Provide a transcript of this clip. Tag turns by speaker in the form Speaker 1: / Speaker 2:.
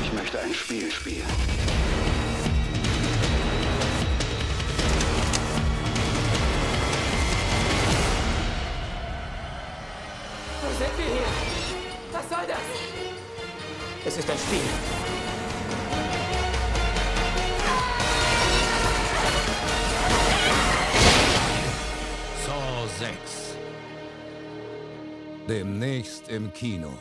Speaker 1: Ich möchte ein Spiel spielen.
Speaker 2: Wo sind wir hier? Was soll das?
Speaker 3: Es ist ein Spiel.
Speaker 4: Saw 6. Demnächst im Kino.